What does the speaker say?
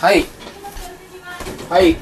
はい。はい。